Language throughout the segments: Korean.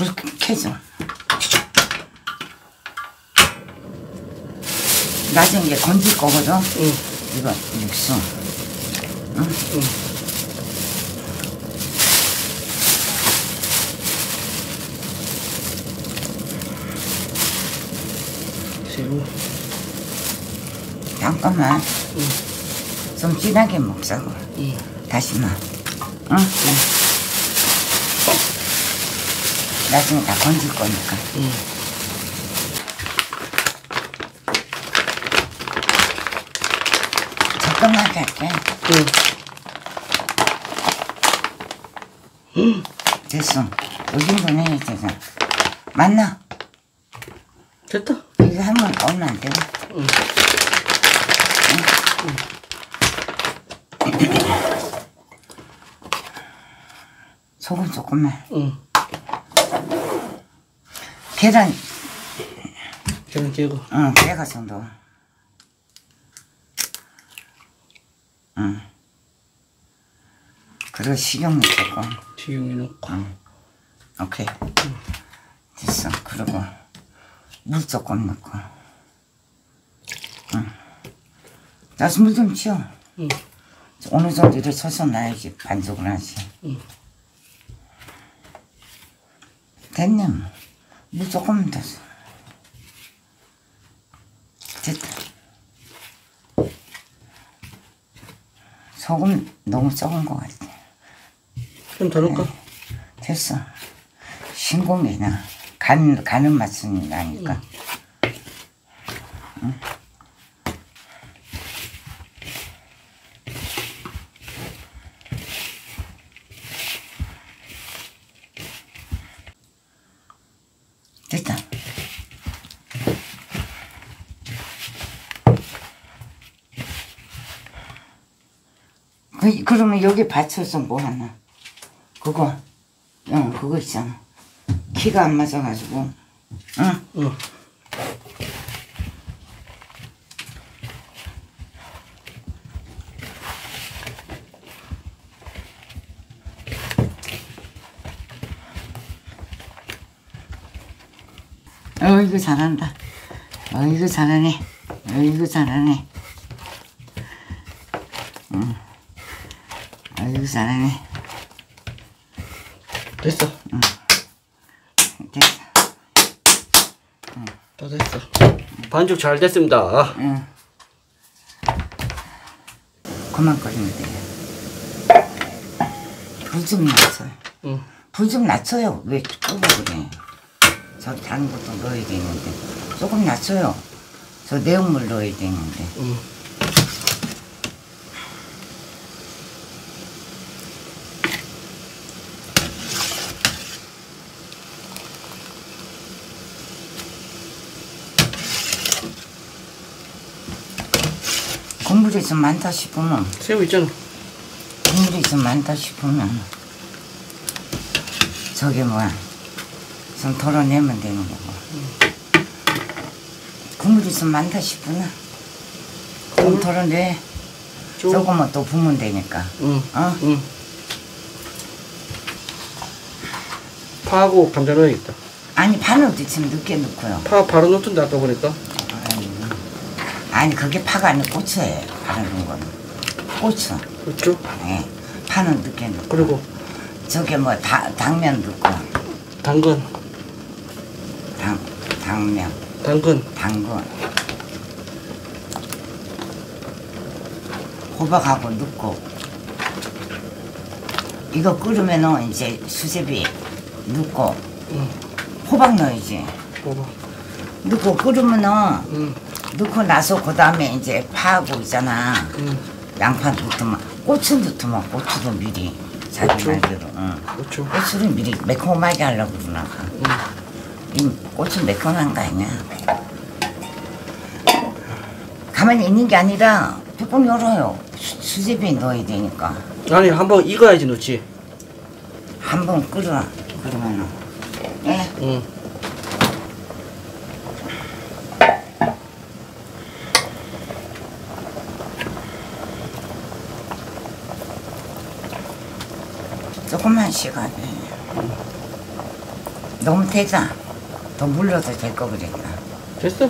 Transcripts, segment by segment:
불 켜줘. 나중에 이제 건질 거거든. 응. 이거 육수. 새우. 잠깐만. 좀 진하게 먹자고. 응. 다시마. 응? 나중에 다 건질 거니까. 응. 적당하게 할게. 응. 됐어. 5인분 해야 되잖아. 맞나? 됐다. 이거 하면 얼마 안 되고. 응. 소금 조금만. 응. 계란, 계란 깨고. 응, 배가 정도. 응. 그리고 식용유 조금. 식용유 넣고. 오케이. 됐어. 그리고 물 조금 넣고. 응. 나서 물좀 치워. 응. 어느 정도 이렇게 쳐서 놔야지 반죽을 하지. 응. 됐네. 뭐. 물 조금만 더 줘. 됐다. 소금 너무 적은 것 같아. 좀 더 넣을까? 됐어. 신공이나 간 가는 맛은 나니까. 응. 됐다. 그, 그러면 여기 받쳐서 뭐 하나? 그거, 응, 그거 있잖아. 키가 안 맞아가지고, 응, 응. 어이구 잘한다. 어이구 잘하네. 어이구 잘하네. 응. 잘하네. 됐어. 됐어. 다 됐어. 반죽 잘 됐습니다. 응. 그만 끓이면 돼요. 불좀 낮춰요. 응. 불좀 낮춰요. 왜 끄고 그래. 저 다른 것도 넣어야 되는데. 조금 낮춰요. 저 내용물 넣어야 되는데. 응. 국물이 좀 많다 싶으면, 새우 있잖아. 국물이 좀 많다 싶으면, 저기 뭐야, 좀 덜어내면 되는 거고. 국물이 좀 많다 싶으나, 좀 국물? 덜어내. 좀. 조금만 또 부으면 되니까. 응. 어? 응. 파하고 감자 넣어야겠다. 아니, 파는 지금 늦게 넣고요. 파 바로 넣던데 아까 보니까. 아니, 그게 파가 아니고 고추예요. 바르는 거는. 고추. 그렇죠? 예. 파는 늦게 넣고. 그리고 저게 뭐, 다, 당면 넣고. 당근, 당, 당면, 당근, 당근. 호박하고 넣고. 이거 끓으면은 이제 수제비 넣고. 응. 호박 넣어야지. 봐봐. 넣고 끓으면은 응. 넣고 나서 그 다음에 이제 파하고 있잖아. 응. 양파 넣더만 고추 넣더만 고추도 미리 자기 고추? 말대로. 응. 그렇죠. 고추를 미리 매콤하게 하려고 그러나 봐. 이 고추 매콤한 거 아니야? 가만히 있는 게 아니라 뚜껑 열어요. 수, 수제비에 넣어야 되니까. 아니 한번 익어야지 넣지. 한번 끓여. 그러면은. 예? 응. 식어야 돼. 너무 태자. 더 물러서 될거 그랬다. 됐어.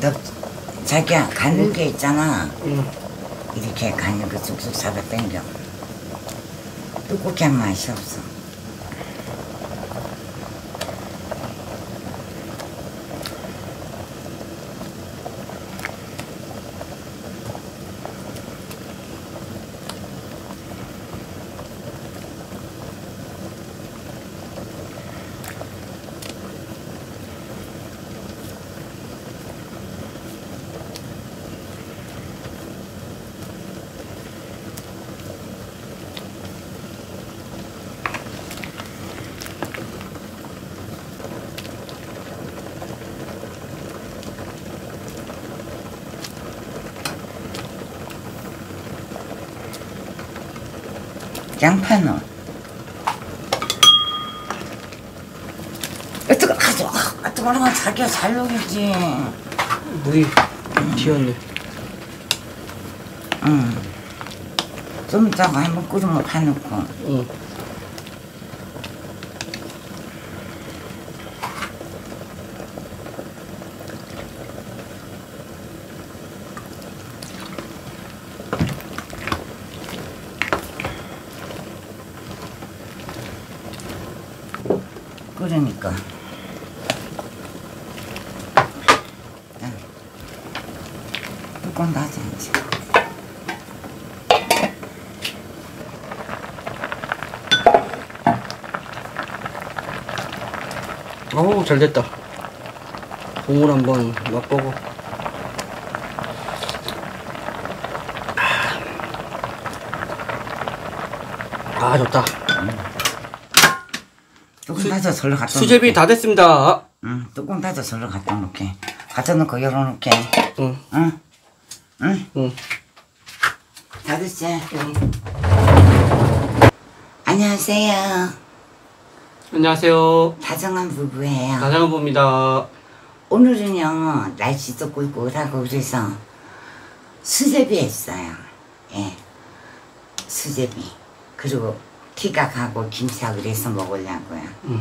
너 자기야 가늘게 있잖아. 응. 이렇게 가늘게 쑥쑥 잡아 당겨. 하면 맛이 없어. 양파는 어떻게 가져? 어떻게 하면 자기가 잘 녹이지. 물이 튀었네. 응. 좀 이따가 한번 끓으면 파 넣고. 응. 끓으니까. 자, 뚜껑 닫아야지. 어우, 잘 됐다. 국물 한번 맛보고. 아, 좋다. 뚜껑 닫아 절로 갖다 수제비 놓게. 다 됐습니다. 응, 뚜껑 닫아 절로 갖다 놓게. 갖다 놓고 열어놓게. 응, 응? 응? 응. 닫았지? 안녕하세요. 안녕하세요. 다정한 부부예요. 나장은 봅니다. 오늘은요 날씨도 꿀꿀하고 그래서 수제비 했어요. 예, 수제비 그리고 티각하고 김치하고 그래서 먹으려고요. 응.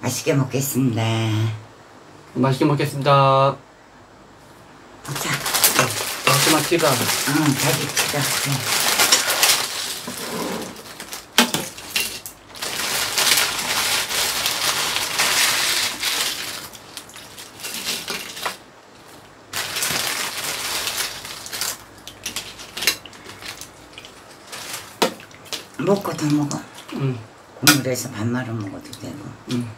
맛있게 먹겠습니다. 맛있게 먹겠습니다. 보자. 마지막 티가. 응, 자기 티각. 먹고 더 먹어. 응, 국물에서 밥 말아 먹어도 되고. 응.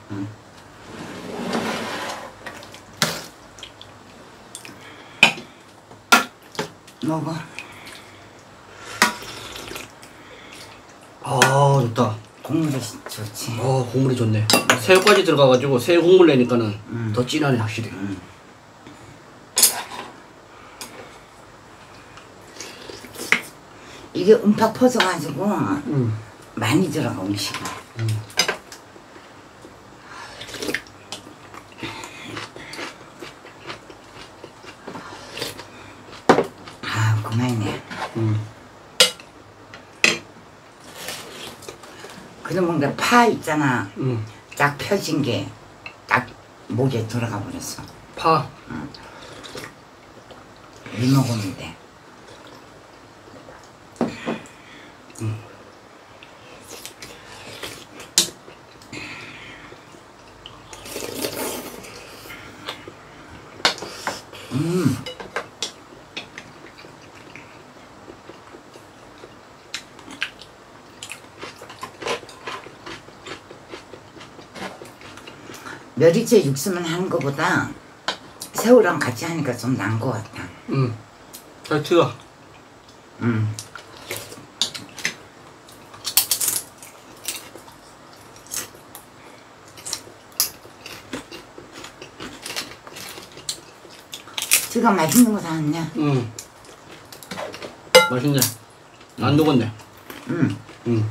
먹어. 아, 좋다. 국물이 좋지. 아, 국물이 좋네. 새우까지 들어가가지고 새우 국물 내니까는 음. 더 진하네, 확실히. 이게 음팍 퍼져가지고 응. 많이 들어가 음식이. 아, 그만이네. 응. 그러면 그파 있잖아. 응. 딱 펴진 게 딱 목에 들어가 버렸어. 파. 이 먹으 면 돼. 멸치째 육수만 하는 것보다 새우랑 같이 하니까 좀 나은 것 같다. 응. 잘 튀어. 음. 지가 맛있는 거 사왔냐? 응. 맛있네. 안 녹았네. 응. 응.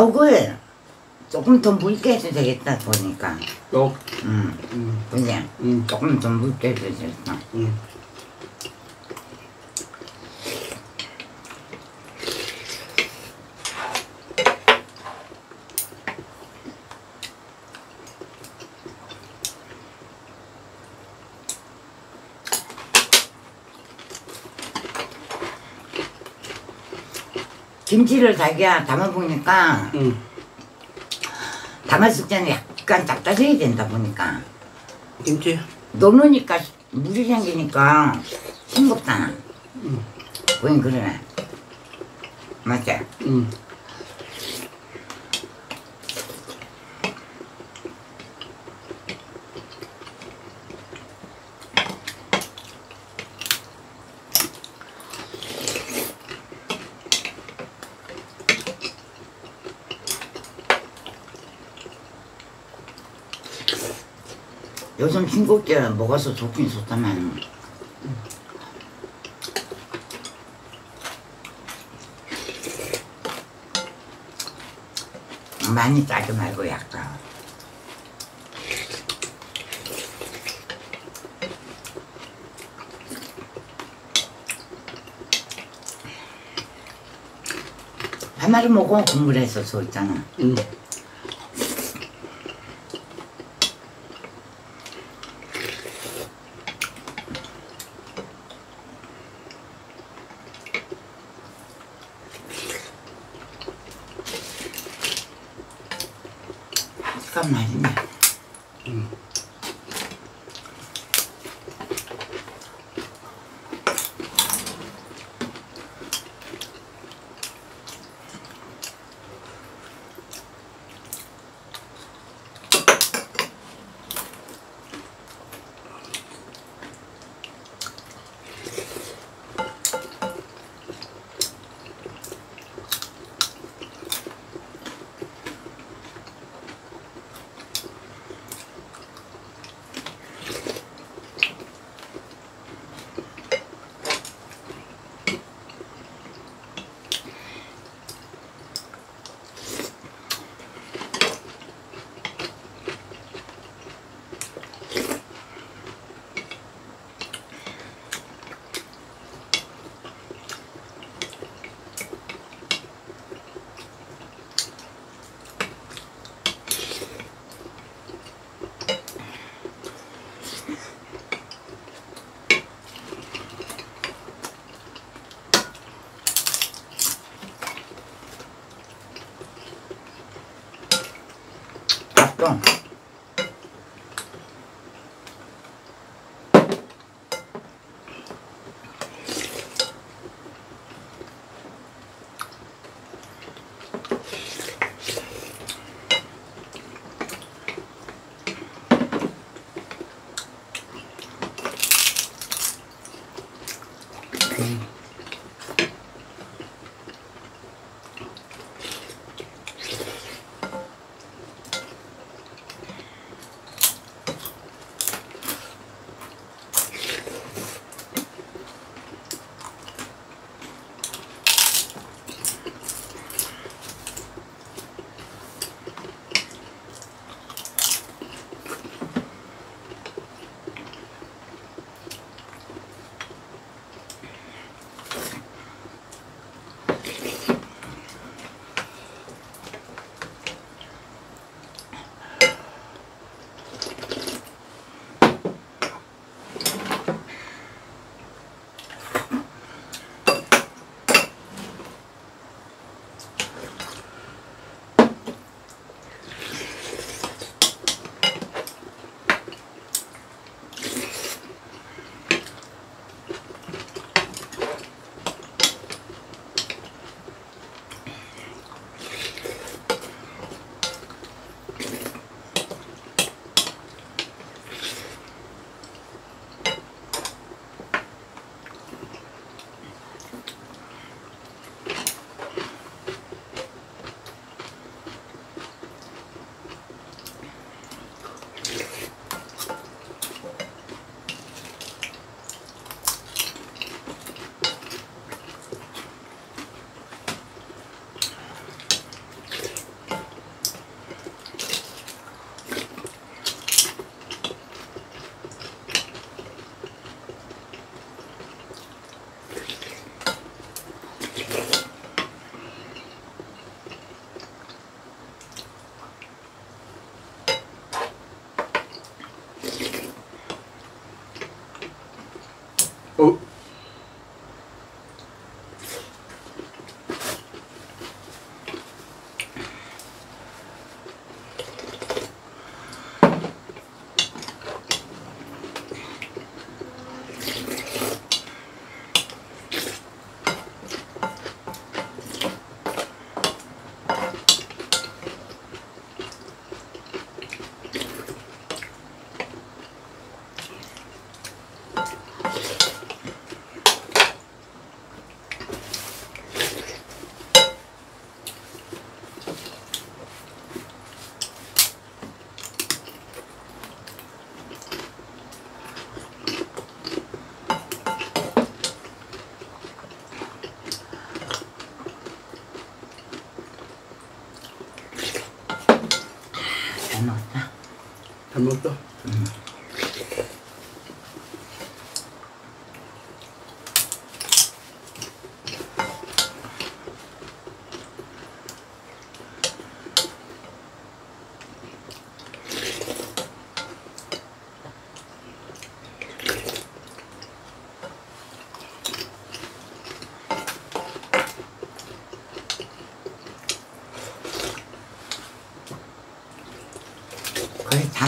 떡을 조금 더 묽게 해도 되겠다 보니까 요. 음, 음. 그지? 음. 조금 더 묽게 해도 되겠다 음. 김치를 자기야 담아보니까 음. 담았을 때는 약간 답답해야 된다 보니까 김치. 넣으니까 물이 생기니까 싱겁잖아 음. 왜 그러네 맞지? 음. 요즘 싱겁게 먹어서 좋긴 좋다만 많이 짜지 말고 약간. 한 마리 먹어 국물에서 써 있잖아. 음. 식감 Amen.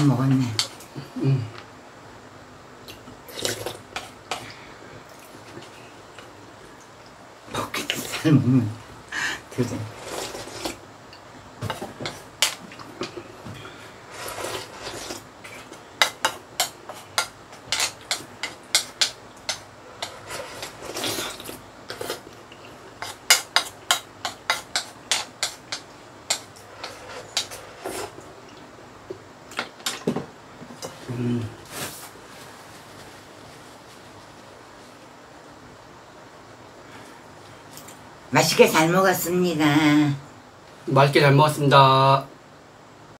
다 먹었네. 음. 먹기도 잘 먹는. 그래. 음. 맛있게 잘 먹었습니다. 맛있게 잘 먹었습니다.